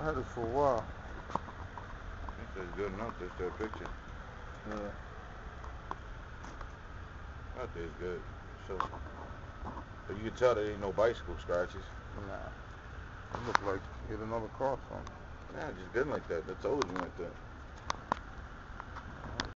I had it for a while. This is good enough, just that picture. Yeah. That is good. So, but you can tell there ain't no bicycle scratches. Nah. It looked like hit another car or something. Nah, it just been like that. That's older than like that.